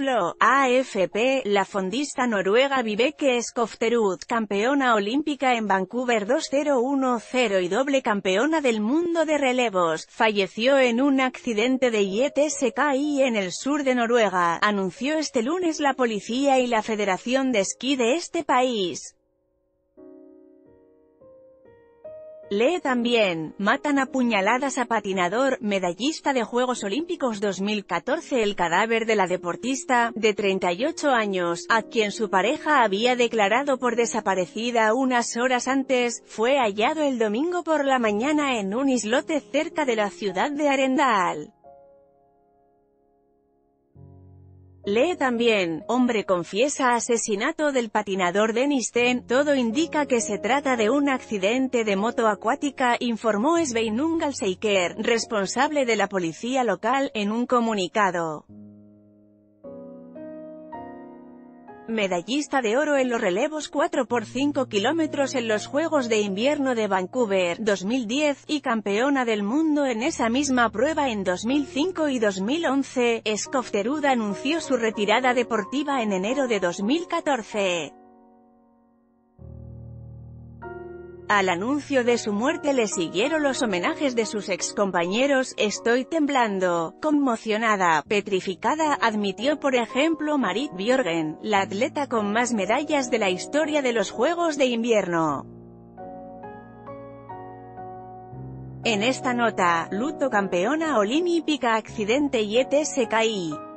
AFP, la fondista noruega Vibeke Skofterud, campeona olímpica en Vancouver 2010 y doble campeona del mundo de relevos, falleció en un accidente de IETSKI en el sur de Noruega, anunció este lunes la policía y la Federación de Esquí de este país. Lee también, matan a puñaladas a patinador, medallista de Juegos Olímpicos 2014 El cadáver de la deportista, de 38 años, a quien su pareja había declarado por desaparecida unas horas antes, fue hallado el domingo por la mañana en un islote cerca de la ciudad de Arendal. Lee también, hombre confiesa asesinato del patinador Dennis Ten, todo indica que se trata de un accidente de moto acuática, informó Sveinungal Seiker, responsable de la policía local, en un comunicado. Medallista de oro en los relevos 4 por 5 kilómetros en los Juegos de Invierno de Vancouver 2010, y campeona del mundo en esa misma prueba en 2005 y 2011, Skofterud anunció su retirada deportiva en enero de 2014. Al anuncio de su muerte le siguieron los homenajes de sus excompañeros, estoy temblando, conmocionada, petrificada, admitió por ejemplo Marit Björgen, la atleta con más medallas de la historia de los Juegos de Invierno. En esta nota, luto campeona olímpica accidente y ETSKI.